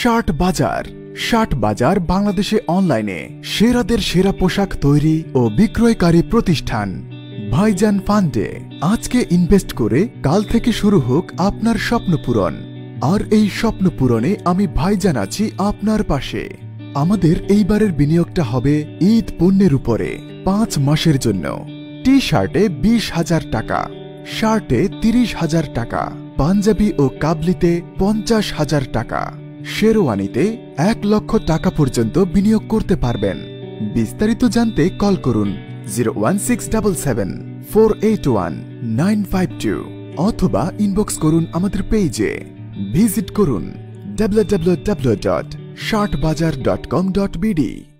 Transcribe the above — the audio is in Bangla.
শার্ট বাজার। শার্ট বাজার বাংলাদেশে অনলাইনে সেরাদের সেরা পোশাক তৈরি ও বিক্রয়কারী প্রতিষ্ঠান। ভাইজান ফান্ডে আজকে ইনভেস্ট করে কাল থেকে শুরু হোক আপনার স্বপ্ন পূরণ। আর এই স্বপ্ন পূরণে আমি ভাইজান আছি আপনার পাশে। আমাদের এইবারের বিনিয়োগটা হবে ঈদ পণ্যের উপরে পাঁচ মাসের জন্য। টি শার্টে বিশ হাজার টাকা, শার্টে তিরিশ হাজার টাকা, পাঞ্জাবি ও কাবলিতে পঞ্চাশ হাজার টাকা। শেরওয়ানিতে এক লক্ষ টাকা পর্যন্ত বিনিয়োগ করতে পারবেন। বিস্তারিত জানতে কল করুন zero one six double seven four eight one nine five two অথবা ইনবক্স করুন আমাদের পেজে। ভিজিট করুন www.shartbazar.com.bd